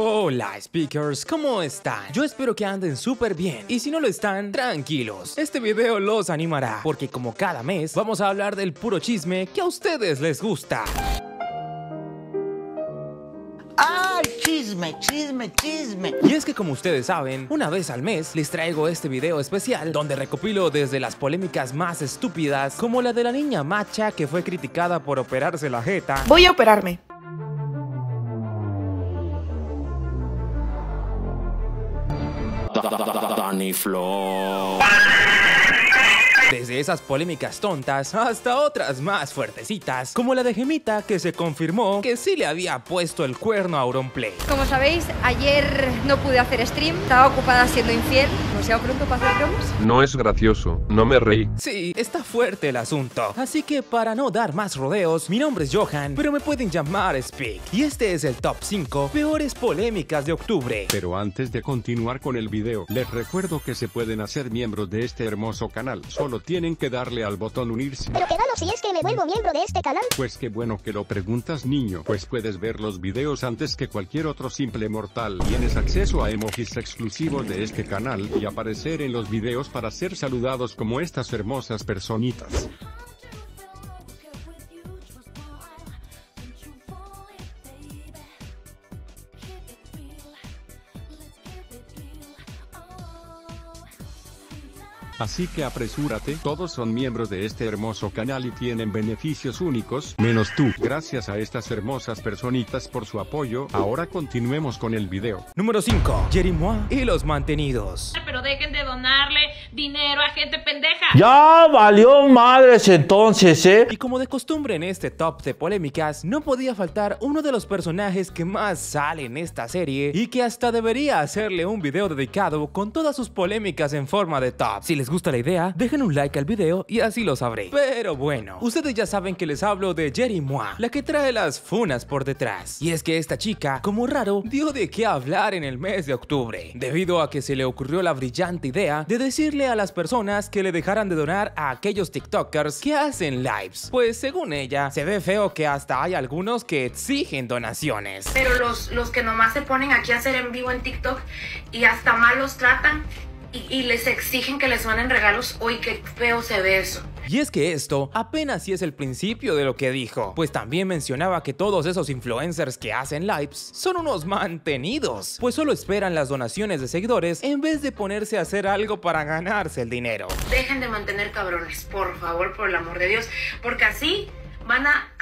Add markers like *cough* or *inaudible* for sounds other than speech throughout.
Hola speakers, ¿cómo están? Yo espero que anden súper bien y si no lo están, tranquilos. Este video los animará porque como cada mes vamos a hablar del puro chisme que a ustedes les gusta. ¡Ay, chisme, chisme, chisme! Y es que como ustedes saben, una vez al mes les traigo este video especial donde recopilo desde las polémicas más estúpidas como la de la niña macha que fue criticada por operarse la jeta Voy a operarme. Danny Flow. Desde esas polémicas tontas hasta otras más fuertecitas, como la de Gemita que se confirmó que sí le había puesto el cuerno a Auronplay. Como sabéis, ayer no pude hacer stream, estaba ocupada siendo infiel. ¿Demasiado pronto para hacer bromas? No es gracioso, no me reí. Sí, está fuerte el asunto. Así que para no dar más rodeos, mi nombre es Johan, pero me pueden llamar Speak. Y este es el top 5 peores polémicas de octubre. Pero antes de continuar con el video, les recuerdo que se pueden hacer miembros de este hermoso canal, solo tienen que darle al botón unirse. Pero quedado si es que me vuelvo miembro de este canal. Pues qué bueno que lo preguntas niño, pues puedes ver los videos antes que cualquier otro simple mortal. Tienes acceso a emojis exclusivos de este canal y aparecer en los videos para ser saludados como estas hermosas personitas. Así que apresúrate, todos son miembros de este hermoso canal y tienen beneficios únicos, menos tú. Gracias a estas hermosas personitas por su apoyo, ahora continuemos con el video. Número 5. Jerimois y los mantenidos. Pero dejen de donarle dinero a gente pendeja. Ya valió madres entonces, ¿eh? Y como de costumbre en este top de polémicas, no podía faltar uno de los personajes que más sale en esta serie y que hasta debería hacerle un video dedicado con todas sus polémicas en forma de top. Si les gusta la idea, dejen un like al video y así lo sabré. Pero bueno, ustedes ya saben que les hablo de Jerry Moi, la que trae las funas por detrás. Y es que esta chica, como raro, dio de qué hablar en el mes de octubre, debido a que se le ocurrió la brillante idea de decirle a las personas que le dejaran de donar a aquellos TikTokers que hacen lives. Pues según ella, se ve feo que hasta hay algunos que exigen donaciones. Pero los, los que nomás se ponen aquí a hacer en vivo en TikTok y hasta mal los tratan y, y les exigen que les suenen regalos, uy, qué feo se ve eso. Y es que esto apenas si es el principio de lo que dijo, pues también mencionaba que todos esos influencers que hacen lives son unos mantenidos, pues solo esperan las donaciones de seguidores en vez de ponerse a hacer algo para ganarse el dinero. Dejen de mantener cabrones, por favor, por el amor de Dios, porque así van a...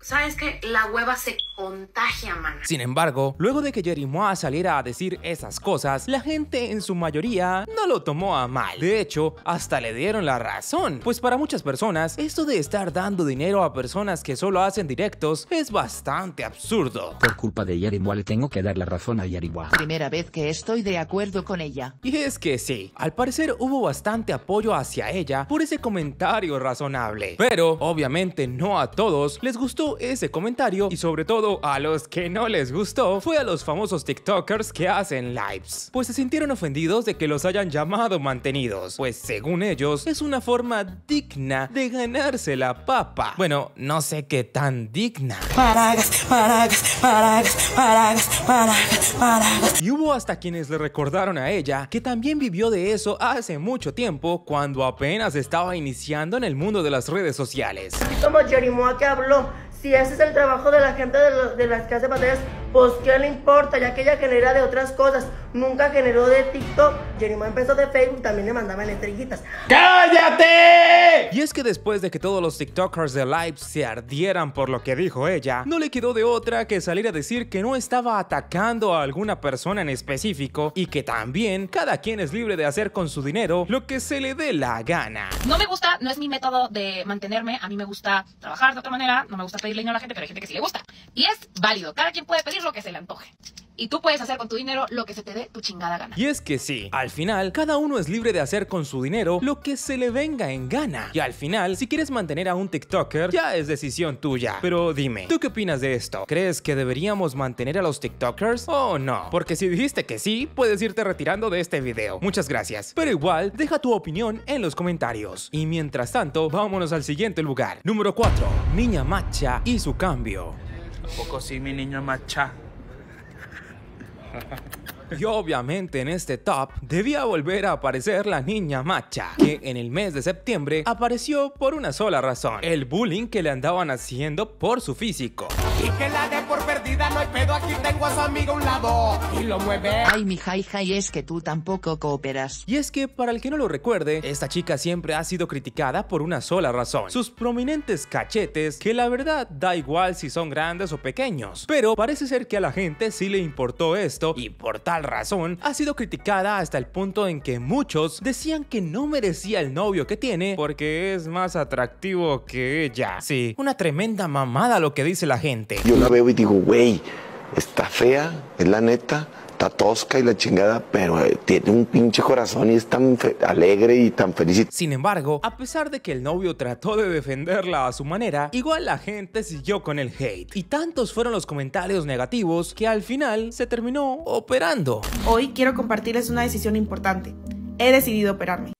¿Sabes qué? La hueva se contagia, man. Sin embargo, luego de que Jerimois saliera a decir esas cosas, la gente en su mayoría no lo tomó a mal. De hecho, hasta le dieron la razón, pues para muchas personas, esto de estar dando dinero a personas que solo hacen directos es bastante absurdo. Por culpa de Yarimoa le tengo que dar la razón a Yarimoa. Primera vez que estoy de acuerdo con ella. Y es que sí, al parecer hubo bastante apoyo hacia ella por ese comentario razonable. Pero, obviamente, no a todos les gustó ese comentario y sobre todo a los que no les gustó fue a los famosos TikTokers que hacen lives, pues se sintieron ofendidos de que los hayan llamado mantenidos, pues según ellos es una forma digna de ganarse la papa. Bueno, no sé qué tan digna. Paragas, paragas, paragas, paragas, paragas, paragas. Y hubo hasta quienes le recordaron a ella que también vivió de eso hace mucho tiempo cuando apenas estaba iniciando en el mundo de las redes sociales. Como Jerimoa que habló, si ese es el trabajo de la gente de, las que hace pantallas, pues qué le importa, ya que ella genera de otras cosas. Nunca generó de TikTok. Jerimoa empezó de Facebook, también le mandaban estrellitas. ¡Cállate! Y es que después de que todos los TikTokers de Live se ardieran por lo que dijo ella, no le quedó de otra que salir a decir que no estaba atacando a alguna persona en específico y que también cada quien es libre de hacer con su dinero lo que se le dé la gana. No me gusta, no es mi método de mantenerme. A mí me gusta trabajar de otra manera. No me gusta pedirle dinero a la gente, pero hay gente que sí le gusta. Y es válido. Cada quien puede pedir lo que se le antoje. Y tú puedes hacer con tu dinero lo que se te dé tu chingada gana. Y es que sí, al final, cada uno es libre de hacer con su dinero lo que se le venga en gana. Y al final, si quieres mantener a un TikToker, ya es decisión tuya. Pero dime, ¿tú qué opinas de esto? ¿Crees que deberíamos mantener a los TikTokers o no? Porque si dijiste que sí, puedes irte retirando de este video. Muchas gracias. Pero igual, deja tu opinión en los comentarios. Y mientras tanto, vámonos al siguiente lugar. Número 4. Niña Macha y su cambio. ¿A poco sí, mi niño macha? Y obviamente en este top debía volver a aparecer la niña macha, que en el mes de septiembre apareció por una sola razón, el bullying que le andaban haciendo por su físico. Y que la de por perdida, no hay pedo, aquí tengo a su amigo a un lado y lo mueve. Ay, mi hija, y es que tú tampoco cooperas. Y es que, para el que no lo recuerde, esta chica siempre ha sido criticada por una sola razón, sus prominentes cachetes, que la verdad da igual si son grandes o pequeños. Pero parece ser que a la gente sí le importó esto y por tal razón ha sido criticada hasta el punto en que muchos decían que no merecía el novio que tiene porque es más atractivo que ella. Sí, una tremenda mamada lo que dice la gente. Yo la veo y digo, güey, está fea, es la neta, está tosca y la chingada, pero eh, tiene un pinche corazón y es tan alegre y tan feliz. Sin embargo, a pesar de que el novio trató de defenderla a su manera, igual la gente siguió con el hate. Y tantos fueron los comentarios negativos que al final se terminó operando. Hoy quiero compartirles una decisión importante. He decidido operarme.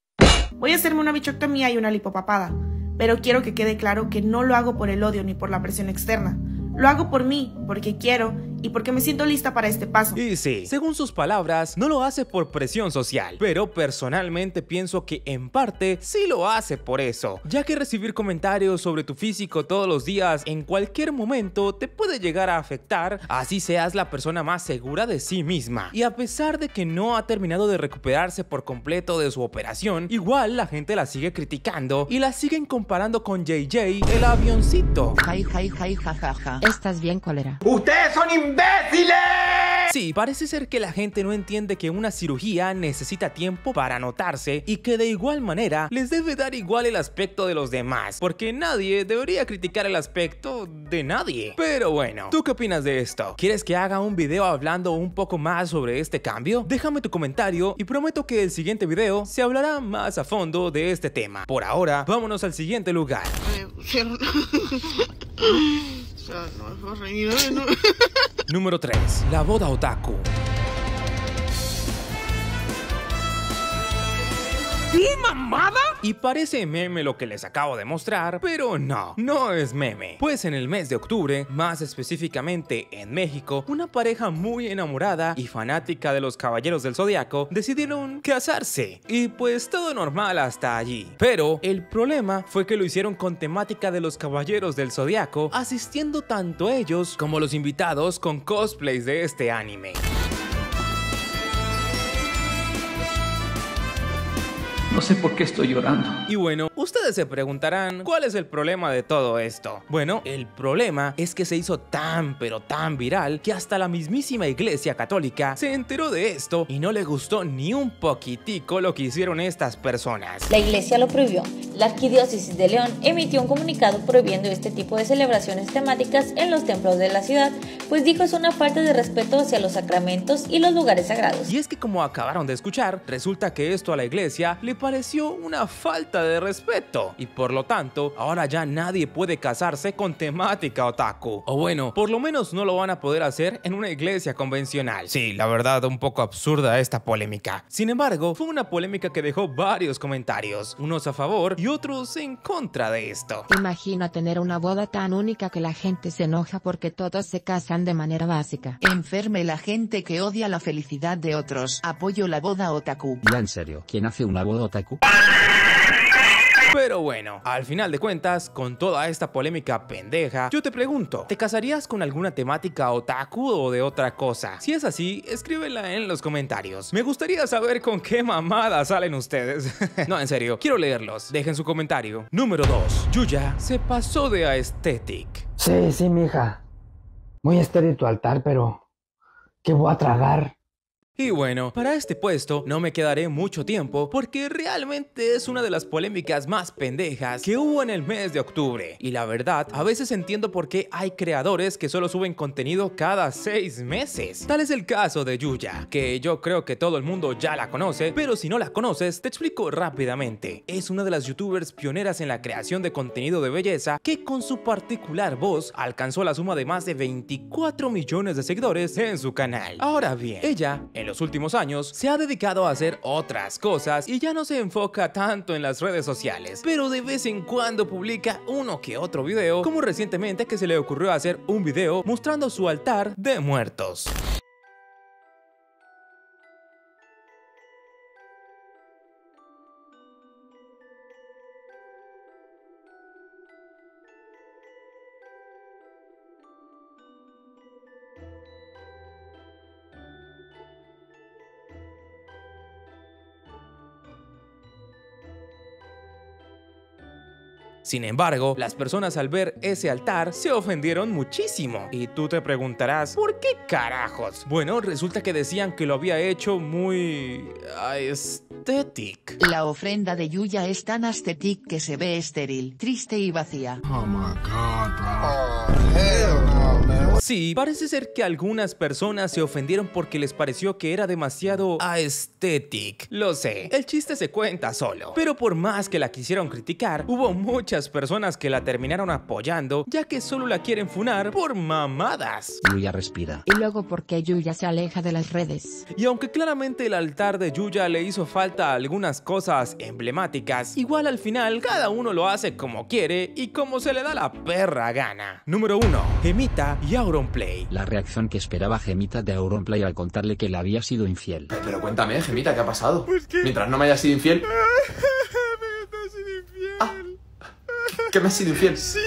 Voy a hacerme una bichoctomía y una lipopapada, pero quiero que quede claro que no lo hago por el odio ni por la presión externa. Lo hago por mí, porque quiero y porque me siento lista para este paso. Y sí, según sus palabras, no lo hace por presión social, pero personalmente pienso que en parte sí lo hace por eso, ya que recibir comentarios sobre tu físico todos los días en cualquier momento te puede llegar a afectar, así seas la persona más segura de sí misma. Y a pesar de que no ha terminado de recuperarse por completo de su operación, igual la gente la sigue criticando y la siguen comparando con JJ, el avioncito. Jai, jai, jai, jajaja. Estás bien, cólera. ¡Ustedes son imbéciles! Sí, parece ser que la gente no entiende que una cirugía necesita tiempo para notarse y que de igual manera les debe dar igual el aspecto de los demás, porque nadie debería criticar el aspecto de nadie. Pero bueno, ¿tú qué opinas de esto? ¿Quieres que haga un video hablando un poco más sobre este cambio? Déjame tu comentario y prometo que el siguiente video se hablará más a fondo de este tema. Por ahora, vámonos al siguiente lugar. *laughs* Número 3. La boda otaku. ¿Qué mamada? Y parece meme lo que les acabo de mostrar, pero no, no es meme. Pues en el mes de octubre, más específicamente en México, una pareja muy enamorada y fanática de los Caballeros del Zodiaco decidieron casarse. Y pues todo normal hasta allí. Pero el problema fue que lo hicieron con temática de los Caballeros del Zodiaco, asistiendo tanto ellos como los invitados con cosplays de este anime. No sé por qué estoy llorando. Y bueno, ustedes se preguntarán, ¿cuál es el problema de todo esto? Bueno, el problema es que se hizo tan pero tan viral que hasta la mismísima iglesia católica se enteró de esto y no le gustó ni un poquitico lo que hicieron estas personas. La iglesia lo prohibió. La arquidiócesis de León emitió un comunicado prohibiendo este tipo de celebraciones temáticas en los templos de la ciudad, pues dijo es una falta de respeto hacia los sacramentos y los lugares sagrados. Y es que como acabaron de escuchar, resulta que esto a la iglesia le pareció una falta de respeto y por lo tanto ahora ya nadie puede casarse con temática otaku. O bueno, por lo menos no lo van a poder hacer en una iglesia convencional. Sí, la verdad un poco absurda esta polémica. Sin embargo, fue una polémica que dejó varios comentarios, unos a favor y otros en contra de esto. Imagina tener una boda tan única que la gente se enoja porque todos se casan de manera básica. Enferme la gente que odia la felicidad de otros. Apoyo la boda otaku. Ya en serio, ¿quién hace una boda otaku? Bueno, al final de cuentas, con toda esta polémica pendeja, yo te pregunto, ¿te casarías con alguna temática otaku o de otra cosa? Si es así, escríbela en los comentarios. Me gustaría saber con qué mamada salen ustedes. *laughs* no, en serio, quiero leerlos. Dejen su comentario. Número 2. Yuya se pasó de aesthetic. Sí, sí, mija. Muy estéril tu altar, pero... ¿Qué voy a tragar? Y bueno, para este puesto no me quedaré mucho tiempo porque realmente es una de las polémicas más pendejas que hubo en el mes de octubre. Y la verdad, a veces entiendo por qué hay creadores que solo suben contenido cada seis meses. Tal es el caso de Yuya, que yo creo que todo el mundo ya la conoce, pero si no la conoces, te explico rápidamente. Es una de las youtubers pioneras en la creación de contenido de belleza que con su particular voz alcanzó la suma de más de 24 millones de seguidores en su canal. Ahora bien, ella, en los últimos años se ha dedicado a hacer otras cosas y ya no se enfoca tanto en las redes sociales, pero de vez en cuando publica uno que otro video, como recientemente que se le ocurrió hacer un video mostrando su altar de muertos. Sin embargo, las personas al ver ese altar se ofendieron muchísimo. Y tú te preguntarás, ¿por qué carajos? Bueno, resulta que decían que lo había hecho muy... estético. La ofrenda de Yuya es tan estética que se ve estéril, triste y vacía. Oh my god, Sí, parece ser que algunas personas se ofendieron porque les pareció que era demasiado aesthetic. Lo sé, el chiste se cuenta solo. Pero por más que la quisieron criticar, hubo muchas personas que la terminaron apoyando, ya que solo la quieren funar por mamadas. Yuya respira. Y luego porque Yuya se aleja de las redes. Y aunque claramente el altar de Yuya le hizo falta algunas cosas emblemáticas, igual al final cada uno lo hace como quiere y como se le da la perra gana. Número 1. Gemita y Auronplay. La reacción que esperaba Gemita de Auronplay al contarle que le había sido infiel. Eh, pero cuéntame, Gemita, ¿qué ha pasado? Mientras no me haya sido infiel. *laughs* Ah, ¿Que me has sido infiel? Sí.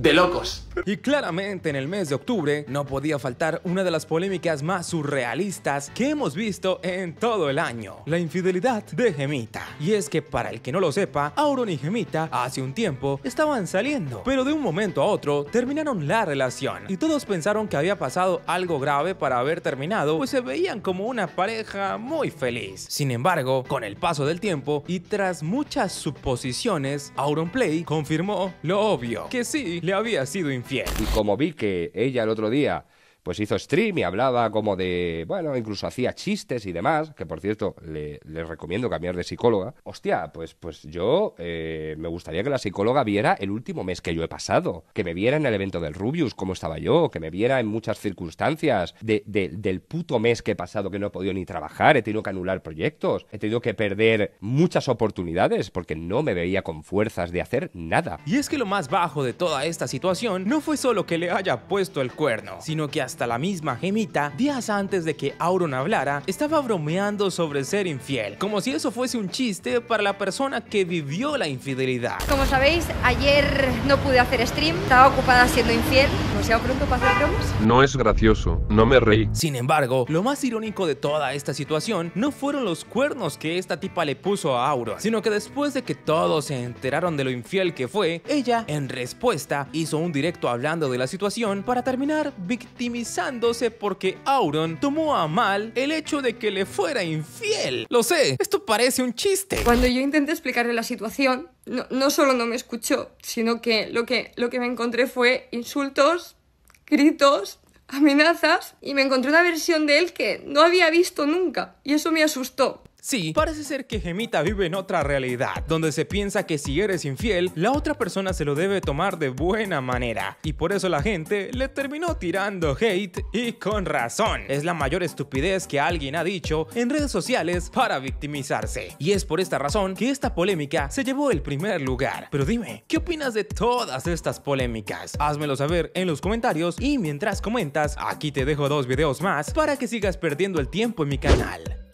De locos. Y claramente en el mes de octubre no podía faltar una de las polémicas más surrealistas que hemos visto en todo el año, la infidelidad de Gemita. Y es que para el que no lo sepa, Auron y Gemita hace un tiempo estaban saliendo, pero de un momento a otro terminaron la relación y todos pensaron que había pasado algo grave para haber terminado, pues se veían como una pareja muy feliz. Sin embargo, con el paso del tiempo y tras muchas suposiciones, Auron Play confirmó lo obvio, que sí había sido infiel. Y como vi que ella el otro día pues hizo stream y hablaba como de, bueno, incluso hacía chistes y demás, que por cierto, le, recomiendo cambiar de psicóloga. Hostia, pues, pues yo eh, me gustaría que la psicóloga viera el último mes que yo he pasado, que me viera en el evento del Rubius, cómo estaba yo, que me viera en muchas circunstancias de, del puto mes que he pasado que no he podido ni trabajar, he tenido que anular proyectos, he tenido que perder muchas oportunidades porque no me veía con fuerzas de hacer nada. Y es que lo más bajo de toda esta situación no fue solo que le haya puesto el cuerno, sino que hasta la misma Gemita, días antes de que Auron hablara, estaba bromeando sobre ser infiel, como si eso fuese un chiste para la persona que vivió la infidelidad. Como sabéis, ayer no pude hacer stream, estaba ocupada siendo infiel, demasiado pronto para hacer bromas. No es gracioso, no me reí. Sin embargo, lo más irónico de toda esta situación no fueron los cuernos que esta tipa le puso a Auron, sino que después de que todos se enteraron de lo infiel que fue, ella, en respuesta, hizo un directo hablando de la situación para terminar victimizando porque Auron tomó a mal el hecho de que le fuera infiel. Lo sé, esto parece un chiste. Cuando yo intenté explicarle la situación, no, no solo no me escuchó, sino que lo, que lo que me encontré fue insultos, gritos, amenazas y me encontré una versión de él que no había visto nunca y eso me asustó. Sí, parece ser que Gemita vive en otra realidad, donde se piensa que si eres infiel, la otra persona se lo debe tomar de buena manera. Y por eso la gente le terminó tirando hate y con razón. Es la mayor estupidez que alguien ha dicho en redes sociales para victimizarse. Y es por esta razón que esta polémica se llevó el primer lugar. Pero dime, ¿qué opinas de todas estas polémicas? Házmelo saber en los comentarios y mientras comentas, aquí te dejo dos videos más para que sigas perdiendo el tiempo en mi canal.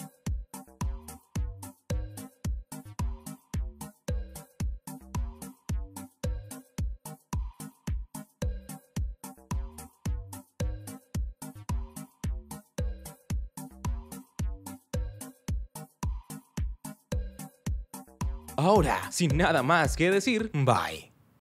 Sin nada más que decir, bye.